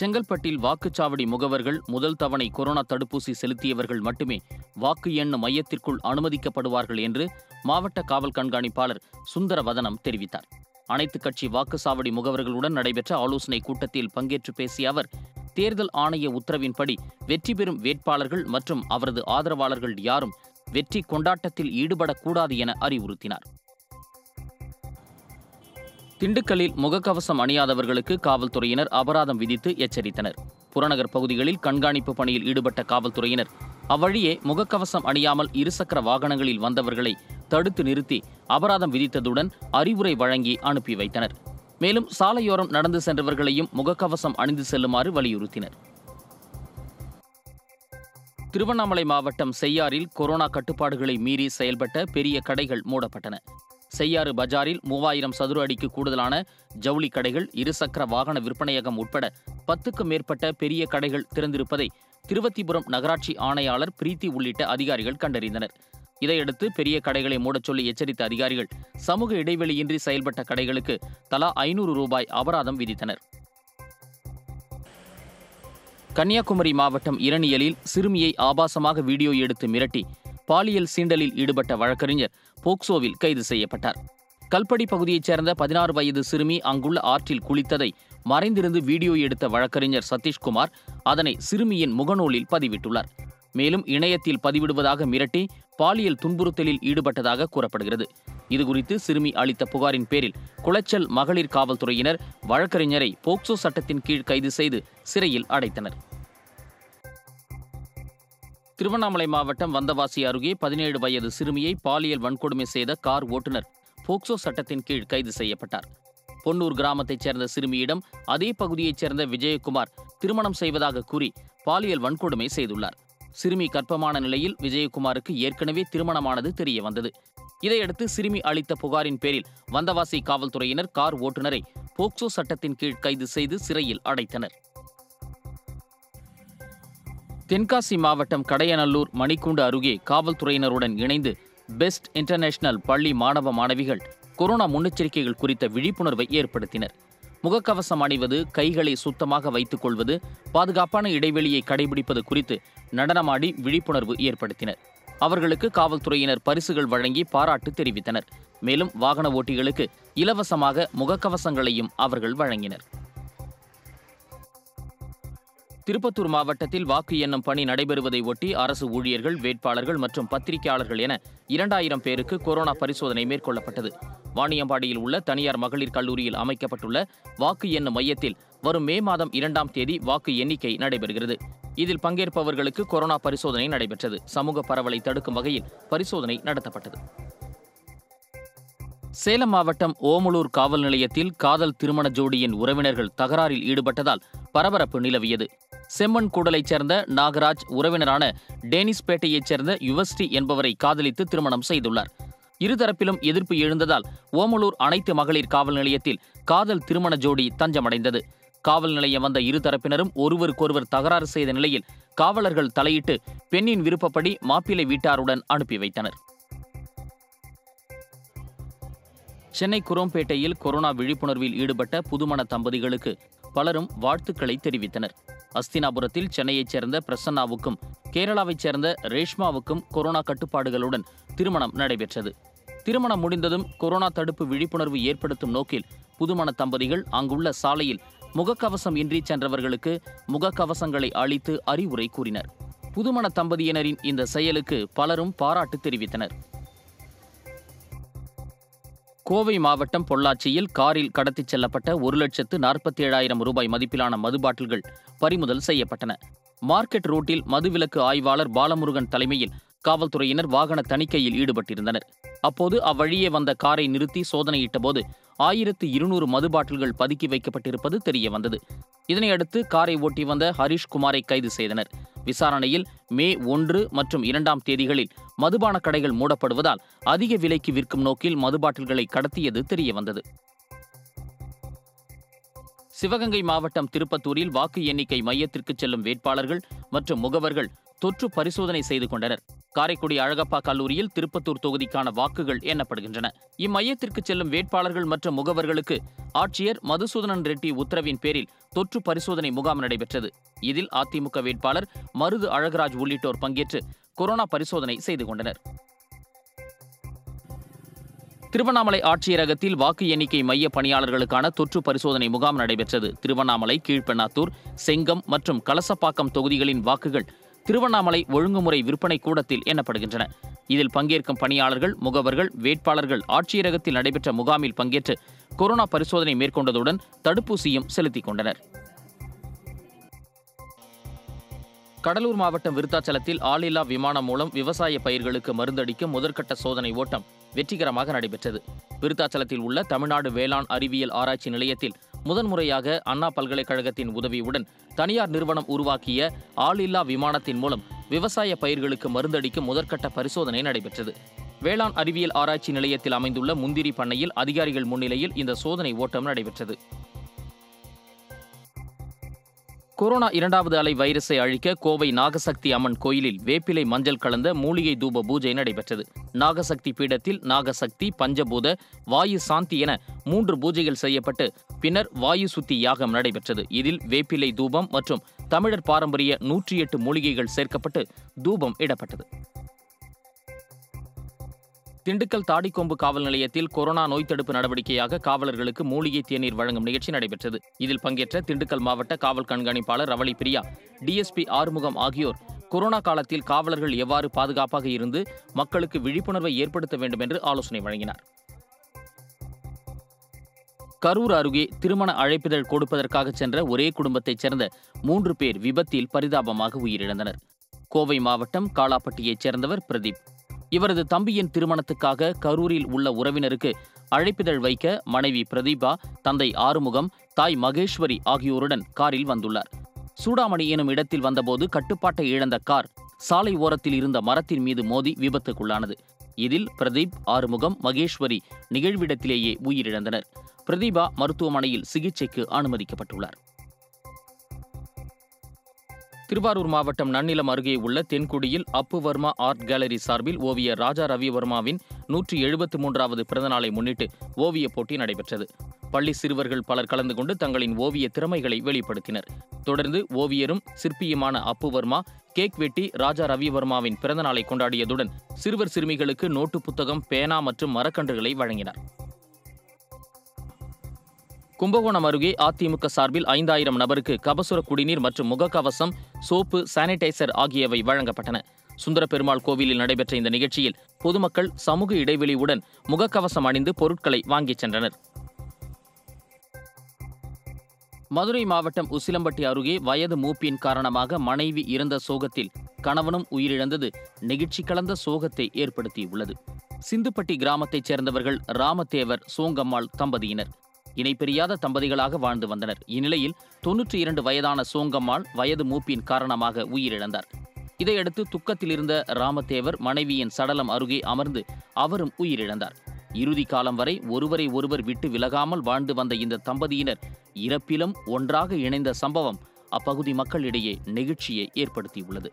செங்கல்பட்டில் வாக்குச்சாவடி முகவர்கள் முதல் தவணை கொரோனா தடுப்பூசி செலுத்தியவர்கள் மட்டுமே வாக்கு எண்ணும் மையத்திற்குள் அனுமதிக்கப்படுவார்கள் என்று மாவட்ட காவல் கண்காணிப்பாளர் சுந்தரவதனம் தெரிவித்தார். அனைத்துக் கட்சி வாக்குச்சாவடி முகவர்களுடன் நடைபெற்ற ஆலோசனைக் கூட்டத்தில் பங்கேற்று பேசிய அவர் தேர்தல் ஆணைய உத்தரவின்படி வெற்றி பெறும் வேட்பாளர்கள் மற்றும் அவரது ஆதரவாளர்கள் யாரும் வெற்றி கொண்டாட்டத்தில் ஈடுபடக்கூடாது என அறிவுறுத்தினார். திண்டுக்கல்லில் முகக்கவசம் அணியாதவர்களுக்கு காவல்துறையினர் அபராதம் விதித்து எச்சரித்தனர். புறநகர் பகுதிகளில் கண்காணிப்பு பணியில் ஈடுபட்ட காவல்துறையினர் அவ்வழியே முகக்கவசம் அணியாமல் இருசக்கர வாகனங்களில் வந்தவர்களை தடுத்து நிறுத்தி அபராதம் விதித்ததுடன் அறிவுரை வழங்கி அனுப்பி வைத்தனர். மேலும் சாலையோரம் நடந்து சென்றவர்களையும் முகக்கவசம் அணிந்து செல்லுமாறு வலியுறுத்தினர். திருவண்ணாமலை மாவட்டம் செய்யாறில் கொரோனா கட்டுப்பாடுகளை மீறி செயல்பட்ட பெரிய கடைகள் மூடப்பட்டன. செய்யாறு பஜாரில் மூவாயிரம் சதுர அடிக்கு கூடுதலான ஜவுளி கடைகள் இருசக்கர வாகன விற்பனையகம் உட்பட பத்துக்கும் மேற்பட்ட பெரிய கடைகள் திறந்திருப்பதை திருவத்திபுரம் நகராட்சி ஆணையாளர் பிரீத்தி உள்ளிட்ட அதிகாரிகள் கண்டறிந்தனர். இதையடுத்து பெரிய கடைகளை மூடச் சொல்லி எச்சரித்த அதிகாரிகள் சமூக இடைவெளியின்றி செயல்பட்ட கடைகளுக்கு தலா ஐநூறு ரூபாய் அபராதம் விதித்தனர். கன்னியாகுமரி மாவட்டம் இரணியலில் சிறுமியை ஆபாசமாக வீடியோ எடுத்து மிரட்டி பாலியல் சீண்டலில் ஈடுபட்ட வழக்கறிஞர் போக்சோவில் கைது செய்யப்பட்டார். கல்படி பகுதியைச் சேர்ந்த பதினாறு வயது சிறுமி அங்குள்ள ஆற்றில் குளித்ததை மறைந்திருந்து வீடியோ எடுத்த வழக்கறிஞர் சதீஷ்குமார் அதனை சிறுமியின் முகநூலில் பதிவிட்டுள்ளார். மேலும் இணையத்தில் பதிவிடுவதாக மிரட்டி பாலியல் துன்புறுத்தலில் ஈடுபட்டதாக கூறப்படுகிறது. இதுகுறித்து சிறுமி அளித்த புகாரின் பேரில் குளச்சல் மகளிர் காவல்துறையினர் வழக்கறிஞரை போக்சோ சட்டத்தின் கீழ் கைது செய்து சிறையில் அடைத்தனர். திருவண்ணாமலை மாவட்டம் வந்தவாசி அருகே பதினேழு வயது சிறுமியை பாலியல் வன்கொடுமை செய்த கார் ஓட்டுநர் போக்சோ சட்டத்தின் கீழ் கைது செய்யப்பட்டார். பொன்னூர் கிராமத்தைச் சேர்ந்த சிறுமியிடம் அதே பகுதியைச் சேர்ந்த விஜயகுமார் திருமணம் செய்வதாக கூறி பாலியல் வன்கொடுமை செய்துள்ளார். சிறுமி கர்ப்பமான நிலையில் விஜயகுமாருக்கு ஏற்கனவே திருமணமானது தெரிய வந்தது இதையடுத்து சிறுமி அளித்த புகாரின் பேரில் வந்தவாசி காவல்துறையினர் கார் ஓட்டுநரை போக்சோ சட்டத்தின் கீழ் கைது செய்து சிறையில் அடைத்தனர். தென்காசி மாவட்டம் கடையநல்லூர் மணிக்கூண்டு அருகே காவல்துறையினருடன் இணைந்து பெஸ்ட் இன்டர்நேஷனல் பள்ளி மாணவ மாணவிகள் கொரோனா முன்னெச்சரிக்கைகள் குறித்த விழிப்புணர்வை ஏற்படுத்தினர். முகக்கவசம் அணிவது கைகளை சுத்தமாக வைத்துக் கொள்வது பாதுகாப்பான இடைவெளியை கடைபிடிப்பது குறித்து நடனமாடி விழிப்புணர்வு ஏற்படுத்தினர். அவர்களுக்கு காவல்துறையினர் பரிசுகள் வழங்கி பாராட்டு தெரிவித்தனர். மேலும் வாகன ஓட்டிகளுக்கு இலவசமாக முகக்கவசங்களையும் அவர்கள் வழங்கினர். திருப்பத்தூர் மாவட்டத்தில் வாக்கு எண்ணும் பணி நடைபெறுவதை ஒட்டி அரசு ஊழியர்கள் வேட்பாளர்கள் மற்றும் பத்திரிகையாளர்கள் என இரண்டாயிரம் பேருக்கு கொரோனா பரிசோதனை மேற்கொள்ளப்பட்டது. வாணியம்பாடியில் உள்ள தனியார் மகளிர் கல்லூரியில் அமைக்கப்பட்டுள்ள வாக்கு எண்ணும் மையத்தில் வரும் மே மாதம் இரண்டாம் தேதி வாக்கு எண்ணிக்கை நடைபெறுகிறது. இதில் பங்கேற்பவர்களுக்கு கொரோனா பரிசோதனை நடைபெற்றது. சமூக பரவலை தடுக்கும் வகையில் பரிசோதனை நடத்தப்பட்டது. சேலம் மாவட்டம் ஓமலூர் காவல் நிலையத்தில் காதல் திருமண ஜோடியின் உறவினர்கள் தகராறில் ஈடுபட்டதால் பரபரப்பு நிலவியது. செம்மண் கூடலைச் சேர்ந்த நாகராஜ் உறவினரான டேனிஸ்பேட்டையைச் சேர்ந்த யுவஸ்ரீ என்பவரை காதலித்து திருமணம் செய்துள்ளார். இருதரப்பிலும் எதிர்ப்பு எழுந்ததால் ஓமலூர் அனைத்து மகளிர் காவல் நிலையத்தில் காதல் திருமண ஜோடி தஞ்சமடைந்தது. காவல் நிலையம் வந்த இரு தரப்பினரும் ஒருவருக்கொருவர் தகராறு செய்த நிலையில் காவலர்கள் தலையிட்டு பெண்ணின் விருப்பப்படி மாப்பிள்ளை வீட்டாருடன் அனுப்பி வைத்தனர். சென்னை குரோம்பேட்டையில் கொரோனா விழிப்புணர்வில் ஈடுபட்ட புதுமண தம்பதிகளுக்கு பலரும் வாழ்த்துக்களை தெரிவித்தனர். அஸ்தினாபுரத்தில் சென்னையைச் சேர்ந்த பிரசன்னாவுக்கும் கேரளாவைச் சேர்ந்த ரேஷ்மாவுக்கும் கொரோனா கட்டுப்பாடுகளுடன் திருமணம் நடைபெற்றது. திருமணம் முடிந்ததும் கொரோனா தடுப்பு விழிப்புணர்வு ஏற்படுத்தும் நோக்கில் புதுமண தம்பதிகள் அங்குள்ள சாலையில் முகக்கவசம் இன்றி சென்றவர்களுக்கு முகக்கவசங்களை அளித்து அறிவுரை கூறினர். புதுமண தம்பதியினரின் இந்த செயலுக்கு பலரும் பாராட்டு தெரிவித்தனர். கோவை மாவட்டம் பொள்ளாச்சியில் காரில் கடத்திச் செல்லப்பட்ட ஒரு லட்சத்து நாற்பத்தி ஏழாயிரம் ரூபாய் மதிப்பிலான மது பாட்டில்கள் பறிமுதல் செய்யப்பட்டன. மார்க்கெட் ரோட்டில் மதுவிலக்கு ஆய்வாளர் பாலமுருகன் தலைமையில் காவல்துறையினர் வாகன தணிக்கையில் ஈடுபட்டிருந்தனர். அப்போது அவ்வழியே வந்த காரை நிறுத்தி சோதனையிட்டபோது ஆயிரத்து இருநூறு மது பாட்டில்கள் பதுக்கி வைக்கப்பட்டிருப்பது தெரிய வந்தது இதனையடுத்து காரை ஓட்டி வந்த ஹரிஷ் குமாரை கைது செய்தனர். விசாரணையில் மே ஒன்று மற்றும் இரண்டாம் தேதிகளில் மதுபான கடைகள் மூடப்படுவதால் அதிக விலைக்கு விற்கும் நோக்கில் மது பாட்டில்களை கடத்தியது தெரிய வந்தது சிவகங்கை மாவட்டம் திருப்பத்தூரில் வாக்கு எண்ணிக்கை மையத்திற்கு செல்லும் வேட்பாளர்கள் மற்றும் முகவர்கள் தொற்று பரிசோதனை செய்து கொண்டனர். காரைக்குடி அழகப்பா கல்லூரியில் திருப்பத்தூர் தொகுதிக்கான வாக்குகள் எண்ணப்படுகின்றன. இம்மையத்திற்கு செல்லும் வேட்பாளர்கள் மற்றும் முகவர்களுக்கு ஆட்சியர் மதுசூதனன் ரெட்டி உத்தரவின் பேரில் தொற்று பரிசோதனை முகாம் நடைபெற்றது. இதில் அதிமுக வேட்பாளர் மருது அழகராஜ் உள்ளிட்டோர் பங்கேற்று கொரோனா பரிசோதனை செய்து கொண்டனர். திருவண்ணாமலை ஆட்சியரகத்தில் வாக்கு எண்ணிக்கை மைய பணியாளர்களுக்கான தொற்று பரிசோதனை முகாம் நடைபெற்றது. திருவண்ணாமலை கீழ்பெண்ணாத்தூர் செங்கம் மற்றும் கலசப்பாக்கம் தொகுதிகளின் வாக்குகள் திருவண்ணாமலை ஒழுங்குமுறை விற்பனை கூடத்தில் எண்ணப்படுகின்றன. இதில் பங்கேற்கும் பணியாளர்கள் முகவர்கள் வேட்பாளர்கள் ஆட்சியரகத்தில் நடைபெற்ற முகாமில் பங்கேற்று கொரோனா பரிசோதனை மேற்கொண்டதுடன் தடுப்பூசியும் செலுத்திக் கொண்டனர். கடலூர் மாவட்டம் விருத்தாச்சலத்தில் ஆளில்லா விமானம் மூலம் விவசாய பயிர்களுக்கு மருந்தடிக்கும் முதற்கட்ட சோதனை ஓட்டம் வெற்றிகரமாக நடைபெற்றது. விருத்தாச்சலத்தில் உள்ள தமிழ்நாடு வேளாண் அறிவியல் ஆராய்ச்சி நிலையத்தில் முதன்முறையாக அண்ணா பல்கலைக்கழகத்தின் உதவியுடன் தனியார் நிறுவனம் உருவாக்கிய ஆளில்லா விமானத்தின் மூலம் விவசாய பயிர்களுக்கு மருந்தடிக்கும் முதற்கட்ட பரிசோதனை நடைபெற்றது. வேளாண் அறிவியல் ஆராய்ச்சி நிலையத்தில் அமைந்துள்ள முந்திரி பண்ணையில் அதிகாரிகள் முன்னிலையில் இந்த சோதனை ஓட்டம் நடைபெற்றது. கொரோனா இரண்டாவது அலை வைரஸை அழிக்க கோவை நாகசக்தி அம்மன் கோயிலில் வேப்பிலை மஞ்சள் கலந்த மூலிகை தூப பூஜை நடைபெற்றது. நாகசக்தி பீடத்தில் நாகசக்தி பஞ்சபூத வாயு சாந்தி என மூன்று பூஜைகள் செய்யப்பட்டு பின்னர் வாயு சுத்தி யாகம் நடைபெற்றது. இதில் வேப்பிலை தூபம் மற்றும் தமிழர் பாரம்பரிய நூற்றி எட்டு மூலிகைகள் சேர்க்கப்பட்டு தூபம் இடப்பட்டது. திண்டுக்கல் தாடிக்கொம்பு காவல் நிலையத்தில் கொரோனா நோய் தடுப்பு நடவடிக்கையாக காவலர்களுக்கு மூலிகை தேநீர் வழங்கும் நிகழ்ச்சி நடைபெற்றது. இதில் பங்கேற்ற திண்டுக்கல் மாவட்ட காவல் கண்காணிப்பாளர் ரவளி பிரியா டிஎஸ்பி ஆறுமுகம் ஆகியோர் கொரோனா காலத்தில் காவலர்கள் எவ்வாறு பாதுகாப்பாக இருந்து மக்களுக்கு விழிப்புணர்வை ஏற்படுத்த வேண்டும் என்று ஆலோசனை வழங்கினார். கரூர் அருகே திருமண அழைப்பிதழ் கொடுப்பதற்காக சென்ற ஒரே குடும்பத்தைச் சேர்ந்த மூன்று பேர் விபத்தில் பரிதாபமாக உயிரிழந்தனர். கோவை மாவட்டம் காலாப்பட்டியைச் சேர்ந்தவர் பிரதீப். இவரது தம்பியின் திருமணத்துக்காக கரூரில் உள்ள உறவினருக்கு அழைப்பிதழ் வைக்க மனைவி பிரதீபா தந்தை ஆறுமுகம் தாய் மகேஸ்வரி ஆகியோருடன் காரில் வந்துள்ளார். சூடாமணி எனும் இடத்தில் வந்தபோது கட்டுப்பாட்டை இழந்த கார் சாலை ஓரத்தில் இருந்த மரத்தின் மீது மோதி விபத்துக்குள்ளானது. இதில் பிரதீப் ஆறுமுகம் மகேஸ்வரி நிகழ்விடத்திலேயே உயிரிழந்தனர். பிரதீபா மருத்துவமனையில் சிகிச்சைக்கு அனுமதிக்கப்பட்டுள்ளார். திருவாரூர் மாவட்டம் நன்னிலம் அருகே உள்ள தென்குடியில் அப்பு வர்மா ஆர்ட் கேலரி சார்பில் ஓவியர் ராஜா ரவிவர்மாவின் நூற்றி எழுபத்து மூன்றாவது பிறந்தநாளை முன்னிட்டு ஓவியப் போட்டி நடைபெற்றது. பள்ளி சிறுவர்கள் பலர் கலந்து கொண்டு தங்களின் ஓவிய திறமைகளை வெளிப்படுத்தினர். தொடர்ந்து ஓவியரும் சிற்பியுமான அப்பு வர்மா கேக் வெட்டி ராஜா ரவிவர்மாவின் பிறந்தநாளை கொண்டாடியதுடன் சிறுவர் சிறுமிகளுக்கு நோட்டு புத்தகம் பேனா மற்றும் மரக்கன்றுகளை வழங்கினார். கும்பகோணம் அருகே அதிமுக சார்பில் ஐந்தாயிரம் நபருக்கு கபசுர குடிநீர் மற்றும் முகக்கவசம் சோப்பு சானிடைசர் ஆகியவை வழங்கப்பட்டன. சுந்தரபெருமாள் கோவிலில் நடைபெற்ற இந்த நிகழ்ச்சியில் பொதுமக்கள் சமூக இடைவெளியுடன் முகக்கவசம் அணிந்து பொருட்களை வாங்கிச் சென்றனர். மதுரை மாவட்டம் உசிலம்பட்டி அருகே வயது மூப்பின் காரணமாக மனைவி இறந்த சோகத்தில் கணவனும் உயிரிழந்தது. நெகிழ்ச்சி கலந்த சோகத்தை ஏற்படுத்தியுள்ளது. சிந்துப்பட்டி கிராமத்தைச் சேர்ந்தவர்கள் ராமதேவர் சோங்கம்மாள் தம்பதியினர். இணைப்பிரியாத தம்பதிகளாக வாழ்ந்து வந்தனர். இந்நிலையில் தொன்னூற்றி இரண்டு வயதான சோங்கம்மாள் வயது மூப்பின் காரணமாக உயிரிழந்தார். இதையடுத்து துக்கத்தில் இருந்த ராமதேவர் மனைவியின் சடலம் அருகே அமர்ந்து அவரும் உயிரிழந்தார். இறுதி காலம் வரை ஒருவரை ஒருவர் விட்டு விலகாமல் வாழ்ந்து வந்த இந்த தம்பதியினர் இறப்பிலும் ஒன்றாக இணைந்த சம்பவம் அப்பகுதி மக்களிடையே நெகிழ்ச்சியை ஏற்படுத்தியுள்ளது.